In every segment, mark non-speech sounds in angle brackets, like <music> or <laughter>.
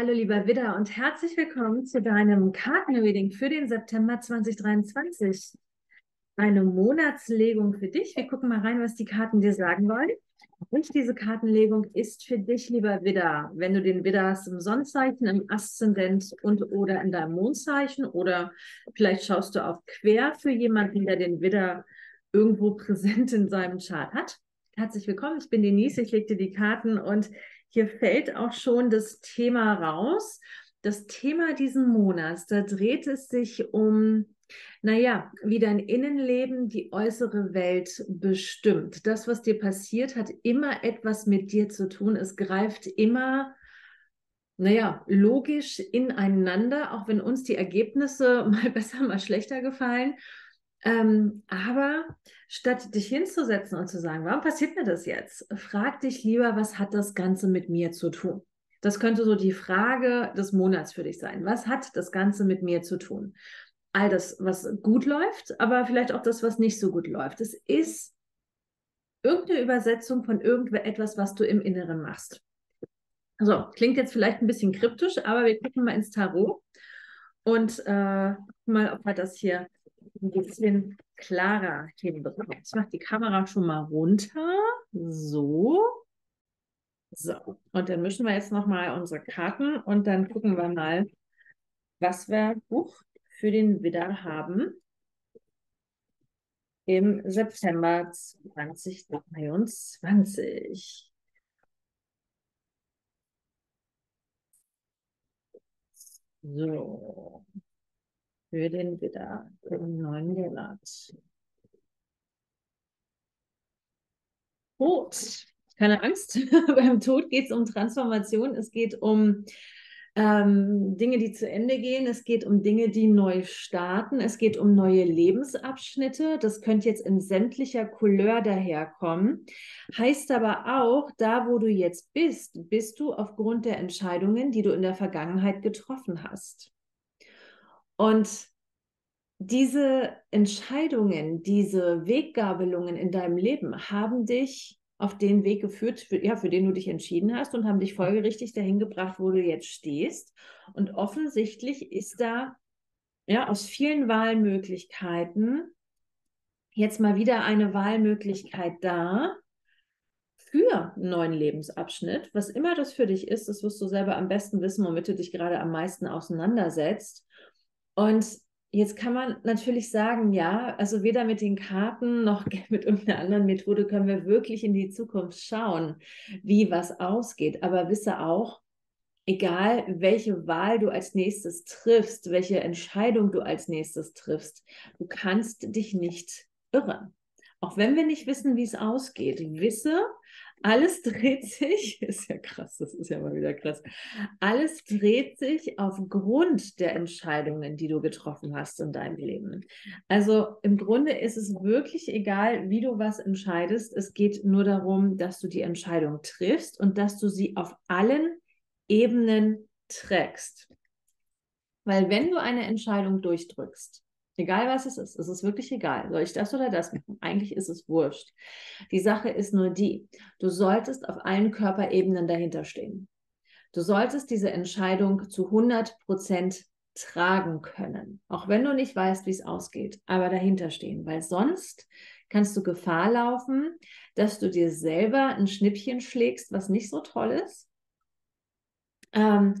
Hallo lieber Widder und herzlich willkommen zu deinem Kartenreading für den September 2023. Eine Monatslegung für dich. Wir gucken mal rein, was die Karten dir sagen wollen. Und diese Kartenlegung ist für dich, lieber Widder, wenn du den Widder hast im Sonnenzeichen, im Aszendent und oder in deinem Mondzeichen oder vielleicht schaust du auch quer für jemanden, der den Widder irgendwo präsent in seinem Chart hat. Herzlich willkommen, ich bin Denise, ich legte die Karten und hier fällt auch schon das Thema raus. Das Thema diesen Monats, da dreht es sich um, naja, wie dein Innenleben die äußere Welt bestimmt. Das, was dir passiert, hat immer etwas mit dir zu tun. Es greift immer naja, logisch ineinander, auch wenn uns die Ergebnisse <laughs> mal besser, mal schlechter gefallen. Ähm, aber statt dich hinzusetzen und zu sagen, warum passiert mir das jetzt, frag dich lieber, was hat das Ganze mit mir zu tun? Das könnte so die Frage des Monats für dich sein. Was hat das Ganze mit mir zu tun? All das, was gut läuft, aber vielleicht auch das, was nicht so gut läuft. Es ist irgendeine Übersetzung von irgendetwas, was du im Inneren machst. So, klingt jetzt vielleicht ein bisschen kryptisch, aber wir gucken mal ins Tarot und äh, mal, ob wir das hier ein bisschen klarer hinbekommen. Ich mache die Kamera schon mal runter. So. So. Und dann mischen wir jetzt nochmal unsere Karten und dann gucken wir mal, was wir Buch für den Widder haben im September 2023. So für den Widder im neuen Monat. Tod. Keine Angst, <laughs> beim Tod geht es um Transformation, es geht um ähm, Dinge, die zu Ende gehen, es geht um Dinge, die neu starten, es geht um neue Lebensabschnitte. Das könnte jetzt in sämtlicher Couleur daherkommen. Heißt aber auch, da wo du jetzt bist, bist du aufgrund der Entscheidungen, die du in der Vergangenheit getroffen hast. Und diese Entscheidungen, diese Weggabelungen in deinem Leben haben dich auf den Weg geführt, für, ja, für den du dich entschieden hast und haben dich folgerichtig dahin gebracht, wo du jetzt stehst. Und offensichtlich ist da ja aus vielen Wahlmöglichkeiten jetzt mal wieder eine Wahlmöglichkeit da für einen neuen Lebensabschnitt. Was immer das für dich ist, das wirst du selber am besten wissen, womit du dich gerade am meisten auseinandersetzt. Und jetzt kann man natürlich sagen, ja, also weder mit den Karten noch <laughs> mit irgendeiner anderen Methode können wir wirklich in die Zukunft schauen, wie was ausgeht. Aber wisse auch, egal welche Wahl du als nächstes triffst, welche Entscheidung du als nächstes triffst, du kannst dich nicht irren. Auch wenn wir nicht wissen, wie es ausgeht, wisse, alles dreht sich, <laughs> ist ja krass, das ist ja mal wieder krass. Alles dreht sich aufgrund der Entscheidungen, die du getroffen hast in deinem Leben. Also im Grunde ist es wirklich egal, wie du was entscheidest. Es geht nur darum, dass du die Entscheidung triffst und dass du sie auf allen Ebenen trägst. Weil wenn du eine Entscheidung durchdrückst, Egal was es ist, es ist wirklich egal. Soll ich das oder das machen? Eigentlich ist es wurscht. Die Sache ist nur die, du solltest auf allen Körperebenen dahinter stehen. Du solltest diese Entscheidung zu 100 Prozent tragen können, auch wenn du nicht weißt, wie es ausgeht, aber dahinter stehen, weil sonst kannst du Gefahr laufen, dass du dir selber ein Schnippchen schlägst, was nicht so toll ist ähm,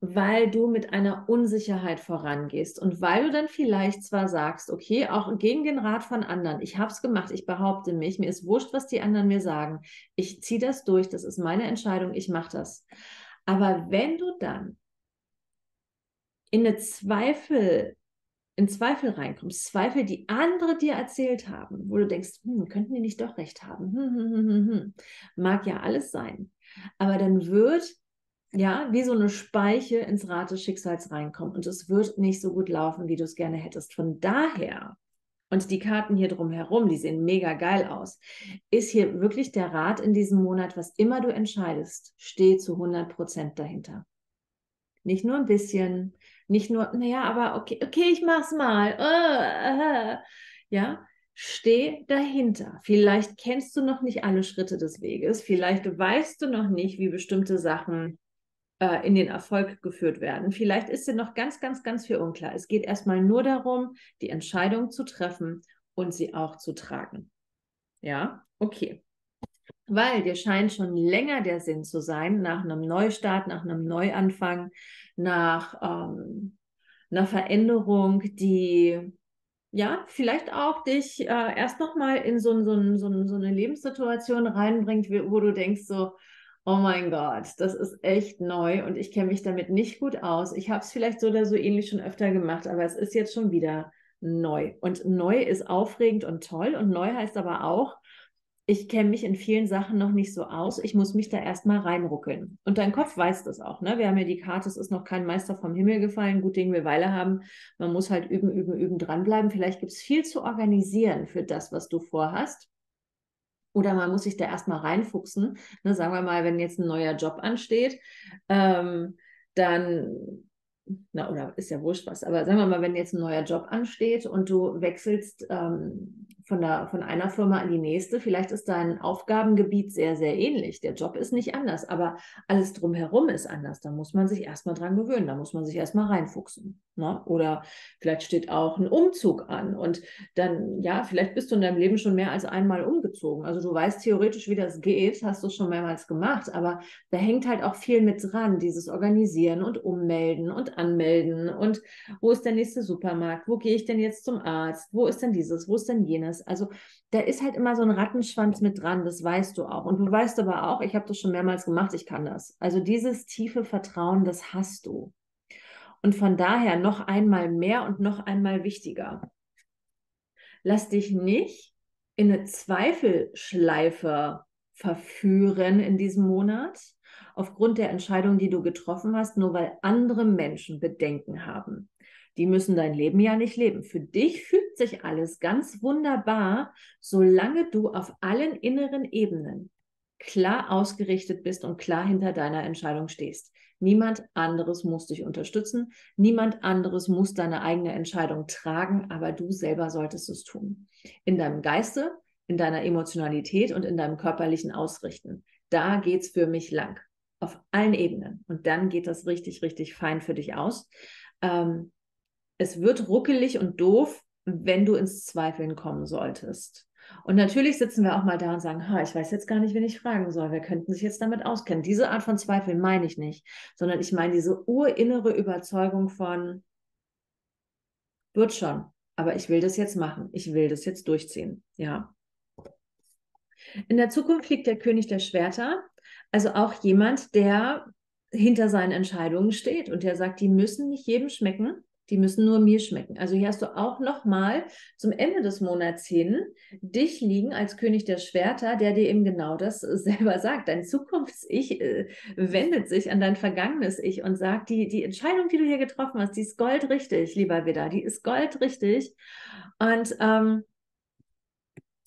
weil du mit einer Unsicherheit vorangehst und weil du dann vielleicht zwar sagst, okay, auch gegen den Rat von anderen, ich habe es gemacht, ich behaupte mich, mir ist wurscht, was die anderen mir sagen, ich ziehe das durch, das ist meine Entscheidung, ich mache das. Aber wenn du dann in eine Zweifel in Zweifel reinkommst, Zweifel, die andere dir erzählt haben, wo du denkst, hm, könnten die nicht doch recht haben, hm, hm, hm, mag ja alles sein, aber dann wird ja, wie so eine Speiche ins Rad des Schicksals reinkommen und es wird nicht so gut laufen, wie du es gerne hättest. Von daher, und die Karten hier drumherum, die sehen mega geil aus, ist hier wirklich der Rat in diesem Monat, was immer du entscheidest, steh zu 100 Prozent dahinter. Nicht nur ein bisschen, nicht nur, naja, aber okay, okay, ich mach's mal. Uh, uh, ja, steh dahinter. Vielleicht kennst du noch nicht alle Schritte des Weges, vielleicht weißt du noch nicht, wie bestimmte Sachen in den Erfolg geführt werden. Vielleicht ist dir noch ganz, ganz, ganz viel unklar. Es geht erstmal nur darum, die Entscheidung zu treffen und sie auch zu tragen. Ja, okay. Weil dir scheint schon länger der Sinn zu sein, nach einem Neustart, nach einem Neuanfang, nach ähm, einer Veränderung, die ja, vielleicht auch dich äh, erst nochmal in so, so, so, so eine Lebenssituation reinbringt, wo du denkst so, oh mein Gott, das ist echt neu und ich kenne mich damit nicht gut aus. Ich habe es vielleicht so oder so ähnlich schon öfter gemacht, aber es ist jetzt schon wieder neu. Und neu ist aufregend und toll und neu heißt aber auch, ich kenne mich in vielen Sachen noch nicht so aus. Ich muss mich da erstmal reinruckeln. Und dein Kopf weiß das auch. Ne? Wir haben ja die Karte, es ist noch kein Meister vom Himmel gefallen. Gut Ding will Weile haben. Man muss halt üben, üben, üben, dranbleiben. Vielleicht gibt es viel zu organisieren für das, was du vorhast. Oder man muss sich da erstmal reinfuchsen. Ne? Sagen wir mal, wenn jetzt ein neuer Job ansteht, ähm, dann na, oder ist ja wurscht was, aber sagen wir mal, wenn jetzt ein neuer Job ansteht und du wechselst ähm, von, der, von einer Firma an die nächste. Vielleicht ist dein Aufgabengebiet sehr, sehr ähnlich. Der Job ist nicht anders, aber alles drumherum ist anders. Da muss man sich erstmal dran gewöhnen, da muss man sich erstmal reinfuchsen. Ne? Oder vielleicht steht auch ein Umzug an und dann, ja, vielleicht bist du in deinem Leben schon mehr als einmal umgezogen. Also du weißt theoretisch, wie das geht, hast du schon mehrmals gemacht, aber da hängt halt auch viel mit dran, dieses Organisieren und Ummelden und Anmelden und wo ist der nächste Supermarkt, wo gehe ich denn jetzt zum Arzt, wo ist denn dieses, wo ist denn jenes ist. Also da ist halt immer so ein Rattenschwanz mit dran, das weißt du auch. Und du weißt aber auch, ich habe das schon mehrmals gemacht, ich kann das. Also dieses tiefe Vertrauen, das hast du. Und von daher noch einmal mehr und noch einmal wichtiger. Lass dich nicht in eine Zweifelschleife verführen in diesem Monat, aufgrund der Entscheidung, die du getroffen hast, nur weil andere Menschen Bedenken haben. Die müssen dein Leben ja nicht leben. Für dich fühlt sich alles ganz wunderbar, solange du auf allen inneren Ebenen klar ausgerichtet bist und klar hinter deiner Entscheidung stehst. Niemand anderes muss dich unterstützen, niemand anderes muss deine eigene Entscheidung tragen, aber du selber solltest es tun. In deinem Geiste, in deiner Emotionalität und in deinem körperlichen Ausrichten. Da geht es für mich lang. Auf allen Ebenen. Und dann geht das richtig, richtig fein für dich aus. Ähm, es wird ruckelig und doof, wenn du ins Zweifeln kommen solltest. Und natürlich sitzen wir auch mal da und sagen, ha, ich weiß jetzt gar nicht, wen ich fragen soll. Wer könnten sich jetzt damit auskennen? Diese Art von Zweifeln meine ich nicht, sondern ich meine diese urinnere Überzeugung von, wird schon, aber ich will das jetzt machen. Ich will das jetzt durchziehen. Ja. In der Zukunft liegt der König der Schwerter, also auch jemand, der hinter seinen Entscheidungen steht und der sagt, die müssen nicht jedem schmecken, die müssen nur mir schmecken. Also hier hast du auch nochmal zum Ende des Monats hin dich liegen als König der Schwerter, der dir eben genau das <laughs> selber sagt. Dein Zukunfts-Ich äh, wendet sich an dein vergangenes Ich und sagt, die, die Entscheidung, die du hier getroffen hast, die ist goldrichtig, lieber Widder, die ist goldrichtig. Und ähm,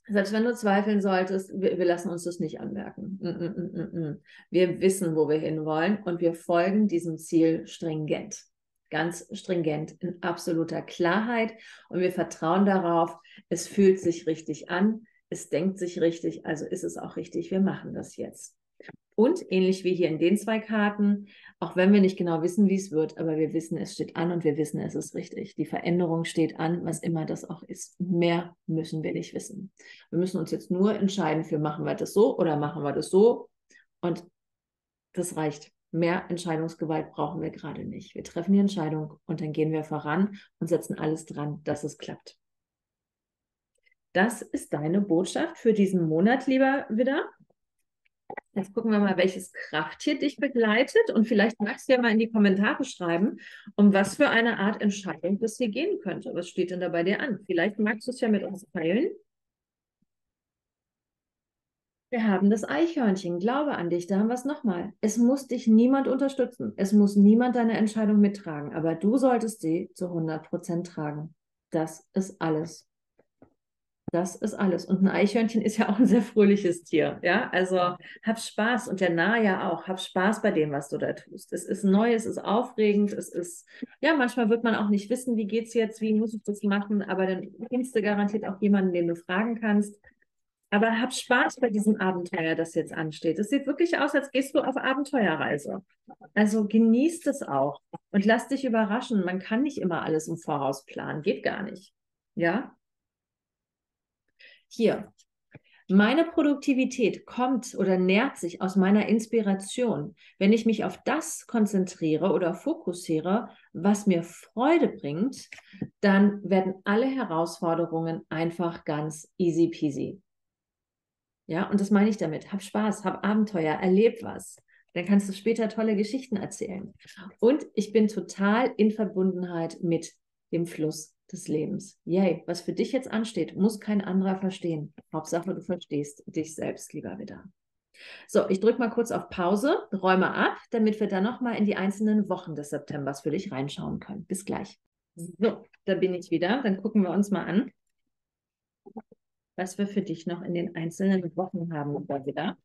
selbst wenn du zweifeln solltest, wir, wir, lassen uns das nicht anmerken. Mm, mm, mm, mm wir wissen, wo wir hinwollen und wir folgen diesem Ziel stringent ganz stringent, in absoluter Klarheit und wir vertrauen darauf, es fühlt sich richtig an, es denkt sich richtig, also ist es auch richtig, wir machen das jetzt. Und ähnlich wie hier in den zwei Karten, auch wenn wir nicht genau wissen, wie es wird, aber wir wissen, es steht an und wir wissen, es ist richtig. Die Veränderung steht an, was immer das auch ist. Mehr müssen wir nicht wissen. Wir müssen uns jetzt nur entscheiden für, machen wir das so oder machen wir das so. Und das reicht. Mehr Entscheidungsgewalt brauchen wir gerade nicht. Wir treffen die Entscheidung und dann gehen wir voran und setzen alles dran, dass es klappt. Das ist deine Botschaft für diesen Monat, lieber Widder. Jetzt gucken wir mal, welches Krafttier dich begleitet und vielleicht magst du ja mal in die Kommentare schreiben, um was für eine Art Entscheidung das hier gehen könnte. Was steht denn da bei dir an? Vielleicht magst du es ja mit uns teilen. Wir haben das Eichhörnchen, glaube an dich, da haben wir es nochmal. Es muss dich niemand unterstützen. Es muss niemand deine Entscheidung mittragen, aber du solltest sie zu 100% tragen. Das ist alles. Das ist alles. Und ein Eichhörnchen ist ja auch ein sehr fröhliches Tier. Ja, also hab Spaß und der Nah ja auch. Hab Spaß bei dem, was du da tust. Es ist neu, es ist aufregend, es ist, ja, manchmal wird man auch nicht wissen, wie geht's jetzt, wie muss ich das machen, aber dann findest du garantiert auch jemanden, den du fragen kannst. Aber hab Spaß bei diesem Abenteuer, das jetzt ansteht. Es sieht wirklich aus, als gehst du auf Abenteuerreise. Also genießt es auch und lass dich überraschen. Man kann nicht immer alles im Voraus planen. Geht gar nicht. Ja? Hier. Meine Produktivität kommt oder nährt sich aus meiner Inspiration, wenn ich mich auf das konzentriere oder fokussiere, was mir Freude bringt, dann werden alle Herausforderungen einfach ganz easy peasy. Ja, und das meine ich damit. Hab Spaß, hab Abenteuer, erleb was. Dann kannst du später tolle Geschichten erzählen. Und ich bin total in Verbundenheit mit dem Fluss des Lebens. Yay, was für dich jetzt ansteht, muss kein anderer verstehen. Hauptsache, du verstehst dich selbst lieber wieder. So, ich drücke mal kurz auf Pause, räume ab, damit wir dann nochmal in die einzelnen Wochen des Septembers für dich reinschauen können. Bis gleich. So, da bin ich wieder. Dann gucken wir uns mal an, was wir für dich noch in den einzelnen Wochen haben wieder.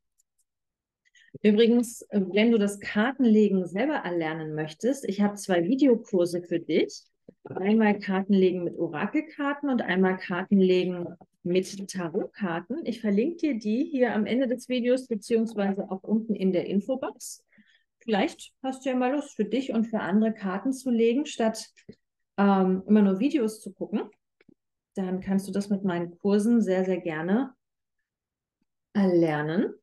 Übrigens, äh, wenn du das Kartenlegen selber erlernen möchtest, ich habe zwei Videokurse für dich. Einmal Kartenlegen mit Orakelkarten und einmal Kartenlegen mit Tarotkarten. Ich verlinke dir die hier am Ende des Videos beziehungsweise auch unten in der Infobox. Vielleicht hast du ja mal Lust für dich und für andere Karten zu legen, statt ähm, immer nur Videos zu gucken dann kannst du das mit meinen Kursen sehr, sehr gerne erlernen.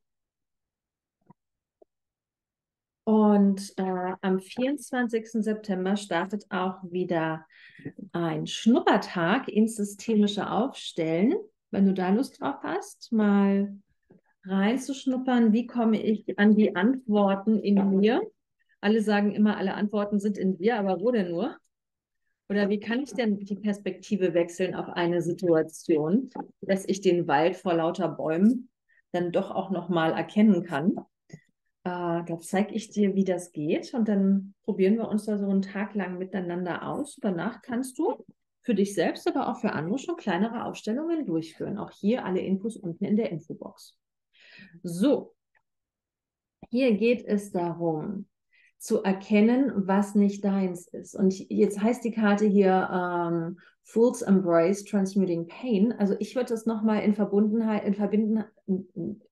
Und äh, am 24. September startet auch wieder ein Schnuppertag ins systemische Aufstellen. Wenn du da Lust drauf hast, mal reinzuschnuppern, wie komme ich an die Antworten in mir? Alle sagen immer, alle Antworten sind in dir, aber wo denn nur? Oder wie kann ich denn die Perspektive wechseln auf eine Situation, dass ich den Wald vor lauter Bäumen dann doch auch nochmal erkennen kann? Äh, da zeige ich dir, wie das geht und dann probieren wir uns da so einen Tag lang miteinander aus. Danach kannst du für dich selbst, aber auch für andere schon kleinere Aufstellungen durchführen. Auch hier alle Infos unten in der Infobox. So, hier geht es darum, zu erkennen, was nicht deins ist. Und jetzt heißt die Karte hier ähm, Fools Embrace Transmuting Pain. Also ich würde das nochmal in Verbundenheit, in, Verbinden,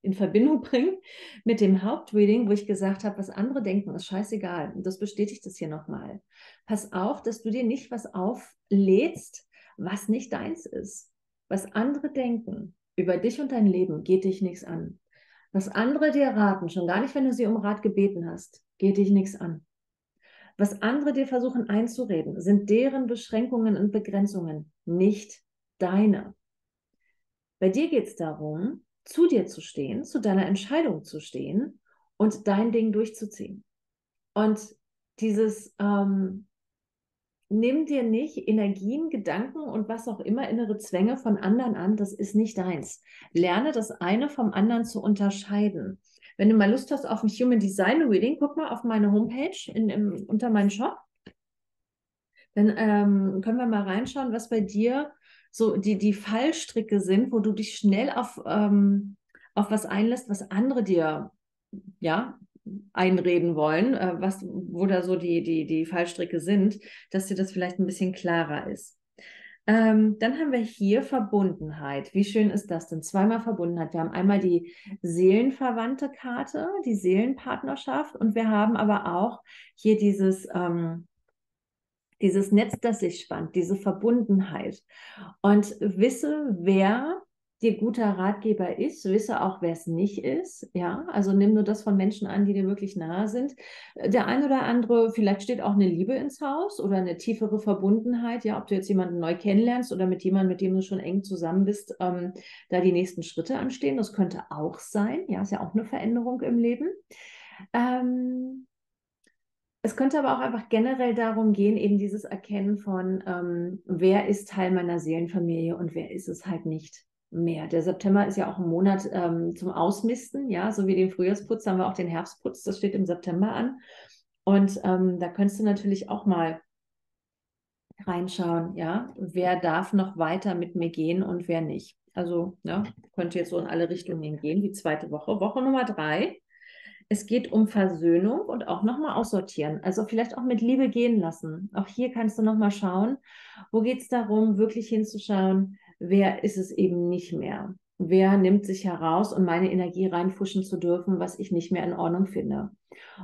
in Verbindung <laughs> bringen mit dem Hauptreading, wo ich gesagt habe, was andere denken, ist scheißegal. Und das bestätigt es hier nochmal. Pass auf, dass du dir nicht was auflädst, was nicht deins ist. Was andere denken über dich und dein Leben, geht dich nichts an. Was andere dir raten, schon gar nicht, wenn du sie um Rat gebeten hast, geht dich nichts an. Was andere dir versuchen einzureden, sind deren Beschränkungen und Begrenzungen, nicht deine. Bei dir geht es darum, zu dir zu stehen, zu deiner Entscheidung zu stehen und dein Ding durchzuziehen. Und dieses ähm, nimm dir nicht Energien, Gedanken und was auch immer, innere Zwänge von anderen an, das ist nicht deins. Lerne das eine vom anderen zu unterscheiden. Wenn du mal Lust hast auf ein Human Design Reading, guck mal auf meine Homepage in, in, unter meinen Shop. Dann ähm, können wir mal reinschauen, was bei dir so die, die Fallstricke sind, wo du dich schnell auf, ähm, auf was einlässt, was andere dir ja, einreden wollen, äh, was, wo da so die, die, die Fallstricke sind, dass dir das vielleicht ein bisschen klarer ist. Ähm, dann haben wir hier Verbundenheit. Wie schön ist das denn? Zweimal Verbundenheit. Wir haben einmal die seelenverwandte Karte, die Seelenpartnerschaft und wir haben aber auch hier dieses, ähm, dieses Netz, das sich spannt, diese Verbundenheit. Und wisse, wer dir guter Ratgeber ist, wisse auch, wer es nicht ist. Ja, also nimm nur das von Menschen an, die dir wirklich nahe sind. Der ein oder andere, vielleicht steht auch eine Liebe ins Haus oder eine tiefere Verbundenheit. Ja, ob du jetzt jemanden neu kennenlernst oder mit jemandem, mit dem du schon eng zusammen bist, ähm, da die nächsten Schritte anstehen. Das könnte auch sein. Ja, ist ja auch eine Veränderung im Leben. Ähm, es könnte aber auch einfach generell darum gehen, eben dieses Erkennen von, ähm, wer ist Teil meiner Seelenfamilie und wer ist es halt nicht mehr. Der September ist ja auch ein Monat ähm, zum Ausmisten, ja, so wie den Frühjahrsputz haben wir auch den Herbstputz, das steht im September an. Und ähm, da könntest du natürlich auch mal reinschauen, ja, wer darf noch weiter mit mir gehen und wer nicht. Also, ja, könnte jetzt so in alle Richtungen gehen, die zweite Woche. Woche Nummer drei. Es geht um Versöhnung und auch nochmal aussortieren. Also vielleicht auch mit Liebe gehen lassen. Auch hier kannst du nochmal schauen, wo geht es darum, wirklich hinzuschauen, wer ist es eben nicht mehr. wer nimmt sich heraus, um meine Energie reinfuschen zu dürfen, was ich nicht mehr in Ordnung finde.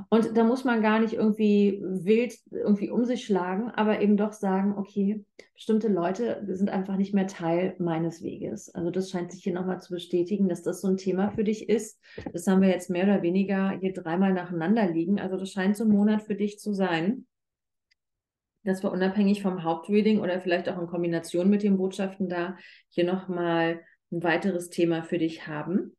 Und da muss man gar nicht irgendwie wild irgendwie um sich schlagen, aber eben doch sagen, okay, bestimmte Leute sind einfach nicht mehr Teil meines Weges. Also das scheint sich hier nochmal zu bestätigen, dass das so ein Thema für dich ist. Das haben wir jetzt mehr oder weniger hier dreimal nacheinander liegen. Also das scheint so ein Monat für dich zu sein dass wir unabhängig vom Hauptreading oder vielleicht auch in Kombination mit den Botschaften da hier nochmal ein weiteres Thema für dich haben.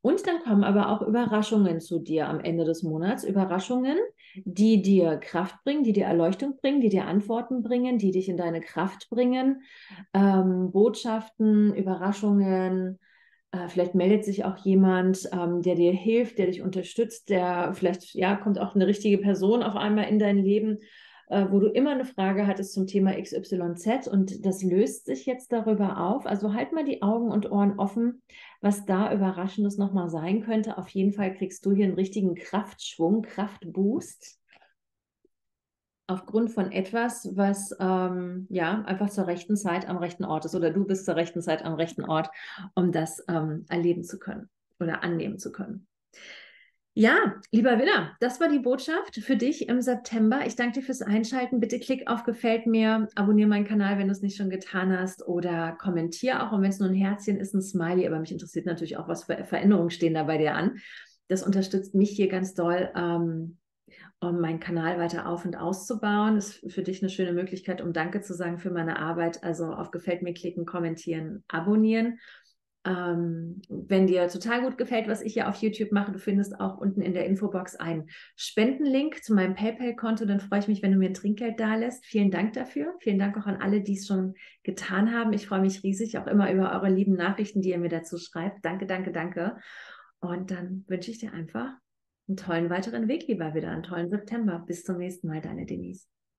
Und dann kommen aber auch Überraschungen zu dir am Ende des Monats. Überraschungen, die dir Kraft bringen, die dir Erleuchtung bringen, die dir Antworten bringen, die dich in deine Kraft bringen. Ähm, Botschaften, Überraschungen. Äh, vielleicht meldet sich auch jemand, ähm, der dir hilft, der dich unterstützt, der vielleicht, ja, kommt auch eine richtige Person auf einmal in dein Leben äh, wo du immer eine Frage hattest zum Thema XYZ und das löst sich jetzt darüber auf. Also halt mal die Augen und Ohren offen, was da Überraschendes nochmal sein könnte. Auf jeden Fall kriegst du hier einen richtigen Kraftschwung, Kraftboost aufgrund von etwas, was ähm, ja einfach zur rechten Zeit am rechten Ort ist oder du bist zur rechten Zeit am rechten Ort, um das ähm, erleben zu können oder annehmen zu können. Ja, lieber Willa, das war die Botschaft für dich im September. Ich danke dir fürs Einschalten. Bitte klick auf Gefällt mir, abonniere meinen Kanal, wenn du es nicht schon getan hast oder kommentiere auch. Und wenn es nur ein Herzchen ist, ein Smiley, aber mich interessiert natürlich auch, was für Veränderungen stehen da bei dir an. Das unterstützt mich hier ganz doll, ähm, um meinen Kanal weiter auf und auszubauen. Das ist für dich eine schöne Möglichkeit, um Danke zu sagen für meine Arbeit. Also auf Gefällt mir klicken, kommentieren, abonnieren. Ähm, wenn dir total gut gefällt, was ich hier auf YouTube mache, du findest auch unten in der Infobox einen Spendenlink zu meinem PayPal-Konto. Dann freue ich mich, wenn du mir ein Trinkgeld da lässt. Vielen Dank dafür. Vielen Dank auch an alle, die es schon getan haben. Ich freue mich riesig auch immer über eure lieben Nachrichten, die ihr mir dazu schreibt. Danke, danke, danke. Und dann wünsche ich dir einfach einen tollen weiteren Weg, lieber wieder, einen tollen September. Bis zum nächsten Mal, deine Denise.